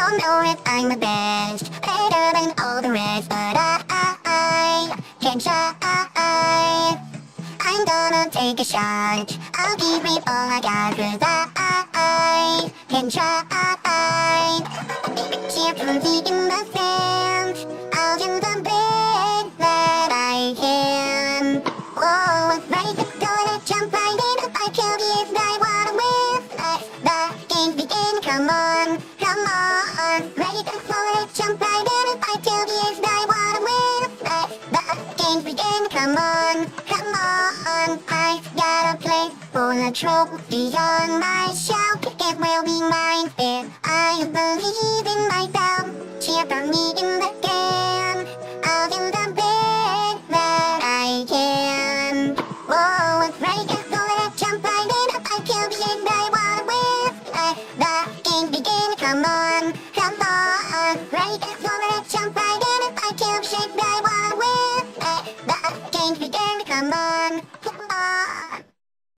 don't know if I'm the best, better than all the rest, but I, I, I can't shy. I'm gonna take a shot. I'll give it all I got, cause I, I, can try. Cheer for the in the sands. I'll do the best that I can. Whoa, right, gonna jump right in. I kill the I wanna win. Let the game begin, come on, come on. Ready to flow, jump right in. If I kill the if I wanna win. Let the game begin, come on, come on. I gotta play for the trophy on my shelf. It will be mine if I believe in myself. The game begin, come on, come on. Ready to go, let jump right in. If I the end, I wanna win. Let the game begin, come on.